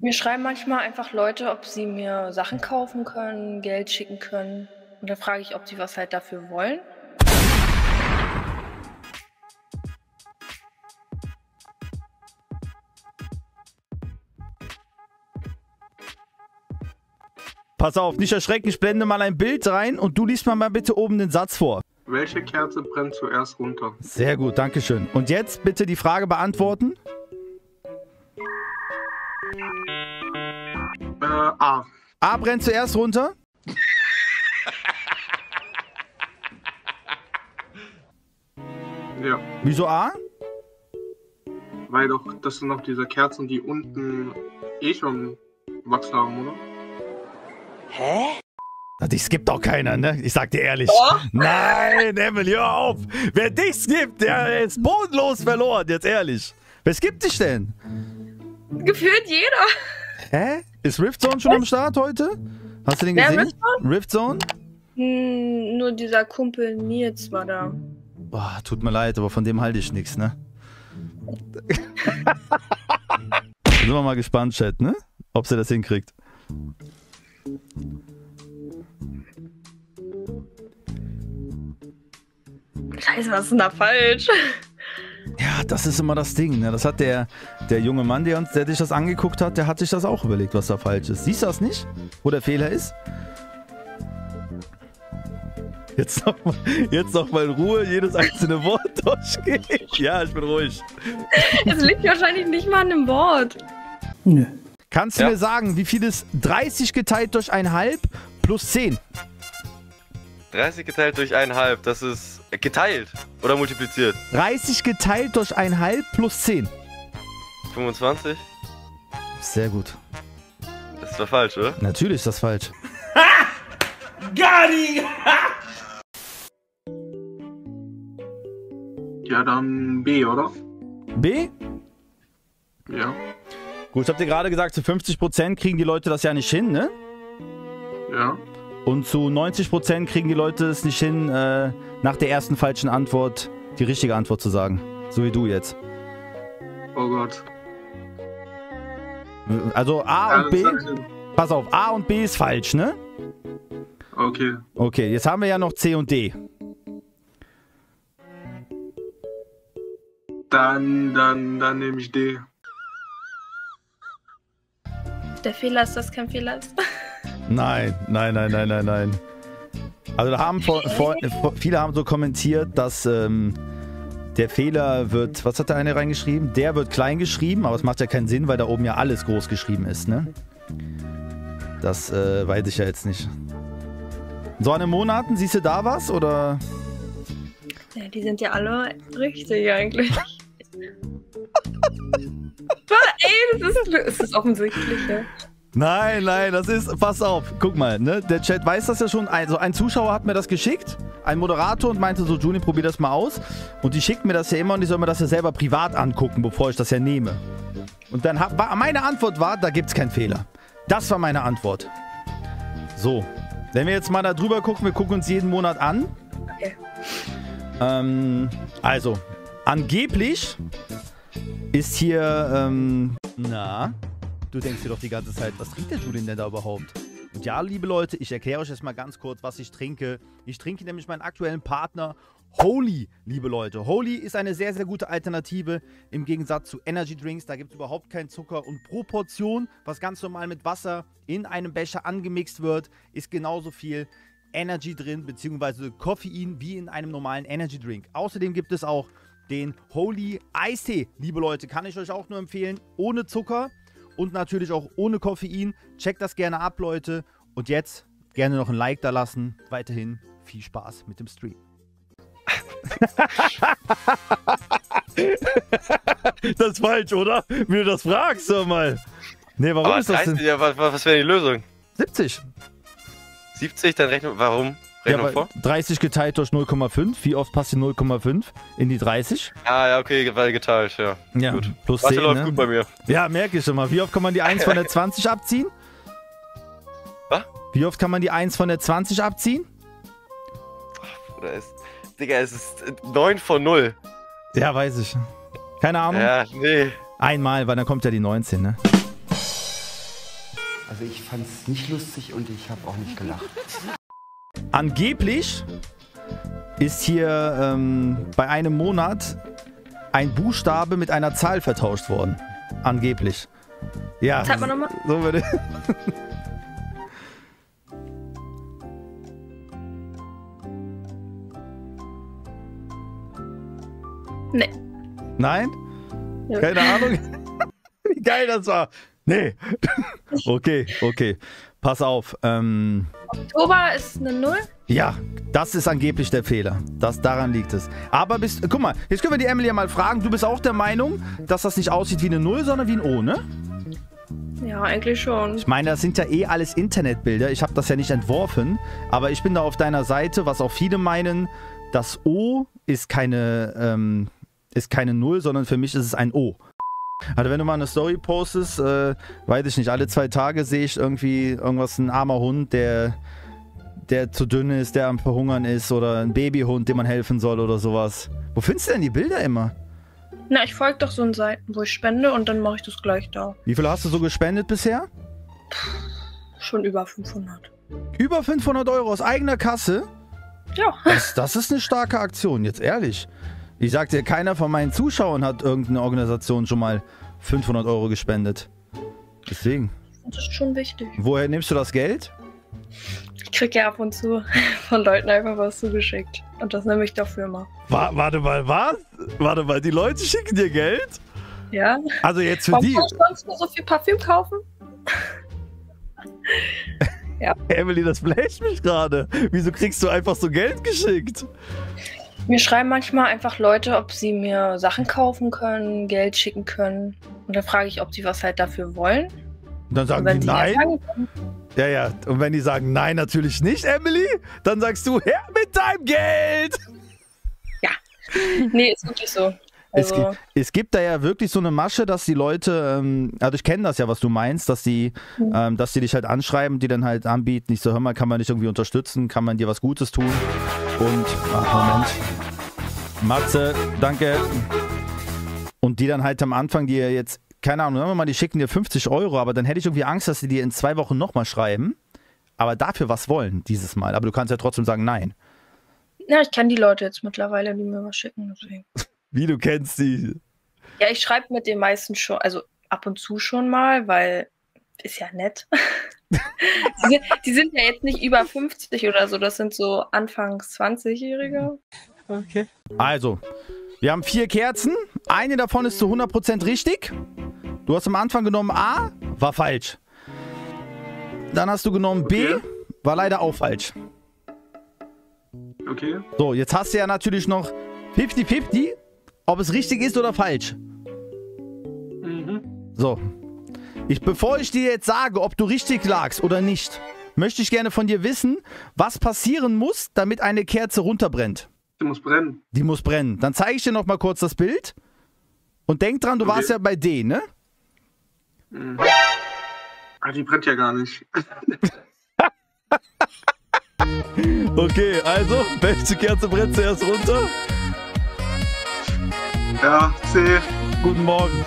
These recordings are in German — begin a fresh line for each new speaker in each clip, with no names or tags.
Mir schreiben manchmal einfach Leute, ob sie mir Sachen kaufen können, Geld schicken können. Und da frage ich, ob sie was halt dafür wollen.
Pass auf, nicht erschrecken, ich blende mal ein Bild rein und du liest mal, mal bitte oben den Satz vor.
Welche Kerze brennt zuerst runter?
Sehr gut, danke schön. Und jetzt bitte die Frage beantworten.
A.
A brennt zuerst runter.
Ja.
Wieso A?
Weil doch, das sind noch diese Kerzen, die unten eh schon Wachs haben, oder?
Na, dich skippt doch keiner, ne? Ich sag dir ehrlich. Nein, Emily, hör auf. Wer dich skippt, der ist bodenlos verloren, jetzt ehrlich. Wer skippt dich denn?
Gefühlt jeder.
Hä? Ist Riftzone schon am Start heute? Hast du den gesehen? Riftzone?
Hm, nur dieser Kumpel Nils war da.
Boah, tut mir leid, aber von dem halte ich nichts, ne? Sind wir mal gespannt, Chat, ne? Ob sie das hinkriegt.
Scheiße, was ist denn da falsch?
Ja, das ist immer das Ding. Ne? Das hat der, der junge Mann, der, uns, der dich das angeguckt hat, der hat sich das auch überlegt, was da falsch ist. Siehst du das nicht? Wo der Fehler ist? Jetzt noch, mal, jetzt noch mal in Ruhe, jedes einzelne Wort durchgehen. Ja, ich bin ruhig.
Es liegt wahrscheinlich nicht mal an dem Wort.
Kannst du
Ja.
mir sagen, wie viel ist 30 geteilt durch 1,5 plus 10?
30 geteilt durch 1,5, das ist geteilt oder multipliziert.
30 geteilt durch 1,5 plus 10.
25?
Sehr gut.
Das war falsch, oder?
Natürlich ist das falsch.
Ja, dann B, oder?
B?
Ja.
Gut, ich hab dir gerade gesagt, zu 50% kriegen die Leute das ja nicht hin, ne?
Ja.
Und zu 90% kriegen die Leute es nicht hin, äh, nach der ersten falschen Antwort die richtige Antwort zu sagen. So wie du jetzt.
Oh Gott.
Also A
Ja,
und B. Pass auf, A und B ist falsch, ne?
Okay.
Okay, jetzt haben wir ja noch C und D.
Dann, dann, dann nehme ich D.
Der Fehler ist, dass kein Fehler ist.
Nein, nein, nein, nein, nein, nein. Also da haben vor, vor, viele haben so kommentiert, dass ähm, der Fehler wird, was hat der eine reingeschrieben? Der wird klein geschrieben, aber es macht ja keinen Sinn, weil da oben ja alles groß geschrieben ist, ne? Das äh, weiß ich ja jetzt nicht. So an den Monaten, siehst du da was oder?
Ja, die sind ja alle richtig eigentlich. Ey, das ist, das ist offensichtlich, ja.
Nein, nein, das ist, pass auf, guck mal, ne? Der Chat weiß das ja schon. Also ein Zuschauer hat mir das geschickt, ein Moderator und meinte so, Juni, probier das mal aus. Und die schickt mir das ja immer und ich soll mir das ja selber privat angucken, bevor ich das ja nehme. Und dann hab, war, meine Antwort war, da gibt's keinen Fehler. Das war meine Antwort. So, wenn wir jetzt mal da drüber gucken, wir gucken uns jeden Monat an.
Okay.
Ähm, also, angeblich ist hier, ähm, na, du denkst dir doch die ganze Zeit, was trinkt der Julian denn da überhaupt? Und ja, liebe Leute, ich erkläre euch jetzt mal ganz kurz, was ich trinke. Ich trinke nämlich meinen aktuellen Partner Holy, liebe Leute. Holy ist eine sehr, sehr gute Alternative im Gegensatz zu Energy Drinks. Da gibt es überhaupt keinen Zucker und pro Portion, was ganz normal mit Wasser in einem Becher angemixt wird, ist genauso viel Energy drin, beziehungsweise Koffein wie in einem normalen Energy Drink. Außerdem gibt es auch den Holy Eistee, liebe Leute, kann ich euch auch nur empfehlen, ohne Zucker und natürlich auch ohne Koffein. Checkt das gerne ab, Leute. Und jetzt gerne noch ein Like da lassen. Weiterhin viel Spaß mit dem Stream. das ist falsch, oder? Wie du das fragst, sag mal. Nee, warum
Aber
ist das
30,
denn?
ja, was, was wäre die Lösung?
70.
70, dann rechnen Warum?
Ja,
vor?
weil 30 geteilt durch 0,5. Wie oft passt die 0,5 in die 30?
Ah, ja, okay, weil geteilt, ja.
Ja,
Gut.
plus
Mathe
10.
läuft
Ne?
gut bei mir.
Ja, merke ich schon mal. Wie oft kann man die 1 von der 20 abziehen?
Was?
Wie oft kann man die 1 von der 20 abziehen?
Oder ist, Digga, es ist äh, 9 von 0.
Ja, weiß ich. Keine Ahnung.
Ja, nee.
Einmal, weil dann kommt ja die 19, ne?
Also ich fand es nicht lustig und ich habe auch nicht gelacht.
Angeblich ist hier ähm, bei einem Monat ein Buchstabe mit einer Zahl vertauscht worden. Angeblich. Ja.
Zeig mal nochmal.
So würde.
Nee.
Nein?
Ja.
Keine Ahnung. Wie geil das war. Nee. Okay, okay. Pass auf. Ähm,
Oktober ist eine Null.
ja, das ist angeblich der Fehler. Das, daran liegt es. Aber bist, guck mal, jetzt können wir die Emily ja mal fragen. Du bist auch der Meinung, dass das nicht aussieht wie eine Null, sondern wie ein O, ne?
Ja, eigentlich schon.
Ich meine, das sind ja eh alles Internetbilder. Ich habe das ja nicht entworfen. Aber ich bin da auf deiner Seite, was auch viele meinen. Das O ist keine, ähm, ist keine Null, sondern für mich ist es ein O. Also wenn du mal eine Story postest, äh, weiß ich nicht, alle zwei Tage sehe ich irgendwie irgendwas, ein armer Hund, der, der zu dünn ist, der am Verhungern ist oder ein Babyhund, dem man helfen soll oder sowas. Wo findest du denn die Bilder immer?
Na, ich folge doch so einen Seiten, wo ich spende und dann mache ich das gleich da.
Wie viel hast du so gespendet bisher?
Schon über 500.
Über 500 Euro aus eigener Kasse?
Ja.
Das, das ist eine starke Aktion, jetzt ehrlich. Ich sag dir, keiner von meinen Zuschauern hat irgendeine Organisation schon mal 500 Euro gespendet. Deswegen.
Das ist schon wichtig.
Woher nimmst du das Geld?
Ich kriege ja ab und zu von Leuten einfach was zugeschickt. Und das nehme ich dafür mal.
Wa warte mal, was? Warte mal, die Leute schicken dir Geld?
Ja?
Also jetzt für
Warum
die.
kann ich sonst nur so viel Parfüm kaufen?
Emily, das bläst mich gerade. Wieso kriegst du einfach so Geld geschickt?
Mir schreiben manchmal einfach Leute, ob sie mir Sachen kaufen können, Geld schicken können. Und dann frage ich, ob sie was halt dafür wollen.
Und dann
Und
sagen
wenn
die
sie
nein.
ja sagen
Ja, ja. Und wenn die sagen nein, natürlich nicht, Emily, dann sagst du, her mit deinem Geld.
nee, ist wirklich so.
Es,
Also,
gibt, es gibt da ja wirklich so eine Masche, dass die Leute, ähm, also ich kenne das ja, was du meinst, dass die,
Mhm.
ähm, dass die dich halt anschreiben, die dann halt anbieten, ich so, hör mal, kann man dich irgendwie unterstützen, kann man dir was Gutes tun? Und, ach, Moment. Matze, danke. Und die dann halt am Anfang dir jetzt, keine Ahnung, sagen wir mal, die schicken dir 50 Euro, aber dann hätte ich irgendwie Angst, dass sie dir in zwei Wochen nochmal schreiben, aber dafür was wollen dieses Mal. Aber du kannst ja trotzdem sagen, nein.
ja, ich kenne die Leute jetzt mittlerweile, die mir was schicken. Deswegen.
Wie du kennst die.
Ja, ich schreibe mit den meisten schon, also ab und zu schon mal, weil ist ja nett. die, sind, die sind ja jetzt nicht über 50 oder so, das sind so Anfangs 20-Jährige.
Also, wir haben vier Kerzen. Eine davon ist zu 100% richtig. Du hast am Anfang genommen A, war falsch. Dann hast du genommen B,
Okay.
war leider auch falsch.
Okay.
So, jetzt hast du ja natürlich noch 50-50, ob es richtig ist oder falsch.
Mhm.
So. Ich, bevor ich dir jetzt sage, ob du richtig lagst oder nicht, möchte ich gerne von dir wissen, was passieren muss, damit eine Kerze runterbrennt.
Sie muss brennen.
Die muss brennen. Dann zeige ich dir noch mal kurz das Bild. Und denk dran, du
Okay.
warst ja bei D, ne?
Mhm. Ah, die brennt ja gar nicht.
Okay, also, welche Kerze brennt zuerst runter?
Ja, C.
Guten Morgen.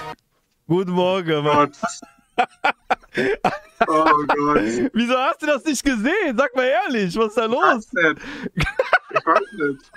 Guten Morgen, Mann.
Gott. oh Gott.
Wieso hast du das nicht gesehen? Sag mal ehrlich, was ist da los?
Ich weiß nicht. Ich weiß nicht.